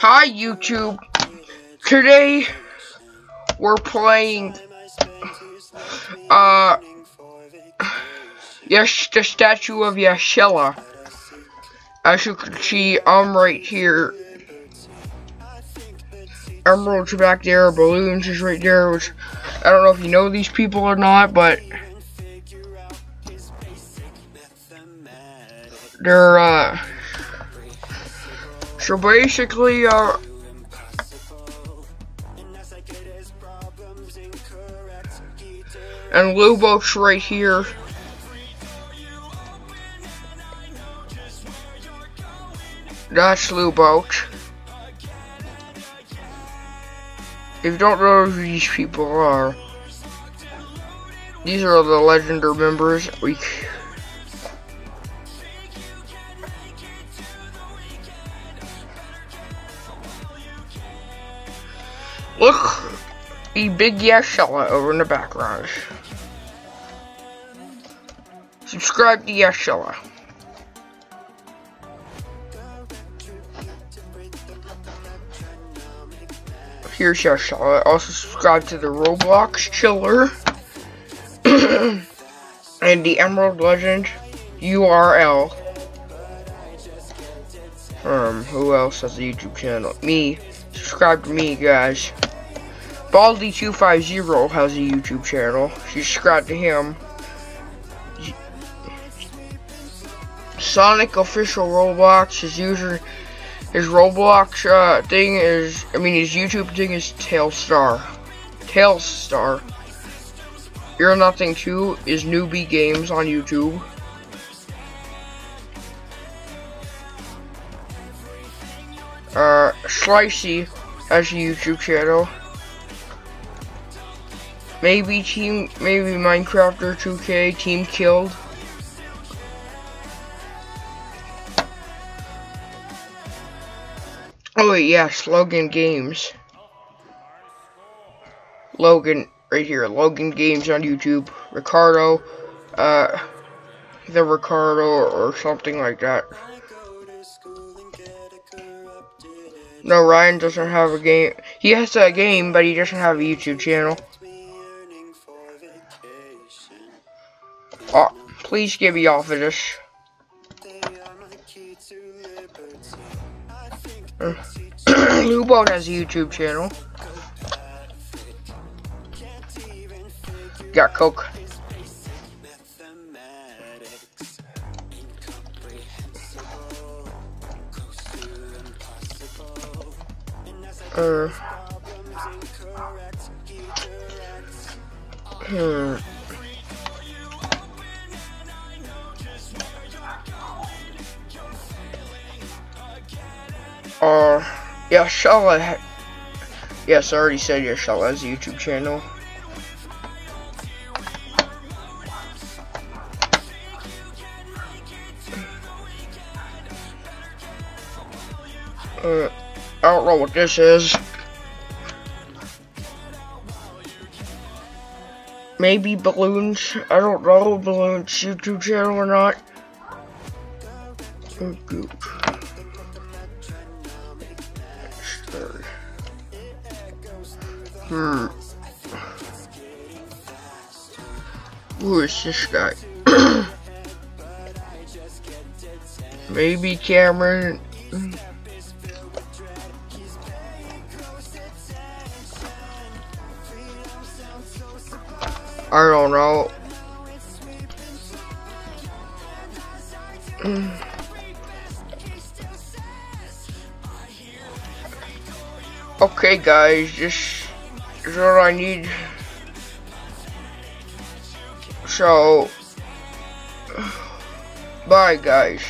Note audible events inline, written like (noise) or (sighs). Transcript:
Hi YouTube. Today we're playing uh yes the statue of Yelshala. As you can see, I'm right here. Emeralds back there, balloons is right there, which I don't know if you know these people or not, but they're uh so basically, uh, and Lubo's right here. That's Lubot. If you don't know who these people are, these are the Legender members. We Look, the big Yelshala over in the background. Subscribe to Yelshala. Here's Yelshala. Also subscribe to the Roblox Chiller. (clears throat) and the Emerald Legend URL. Um, who else has a YouTube channel? Me. Subscribe to me, guys. Baldy250 has a YouTube channel. Subscribe to him. Sonic official Roblox. His user, his Roblox uh, thing is, I mean, his YouTube thing is Tailstar. Tailstar. You're Nothing 2 is Newbie Games on YouTube. Uh, Slicey has a YouTube channel. Maybe team, maybe Minecraft or 2K, Team Killed. Oh wait, yes, Logan Games. Logan, right here, Logan Games on YouTube. Ricardo, uh, the Ricardo or something like that. No, Ryan doesn't have a game. He has a game, but he doesn't have a YouTube channel. Oh, please get me off of this. (clears throat) Uh, Lubo has a YouTube channel. Got Coke. Uh, hmm. Uh, yeah, Shala. Yes, I already said yeah, Shala has a YouTube channel. Uh. I don't know what this is. Maybe balloons. I don't know balloons YouTube channel or not. Goop. Hmm. Who is this guy? (coughs) Maybe Cameron. I don't know. Mm. okay guys, this is what I need. So, (sighs) bye guys.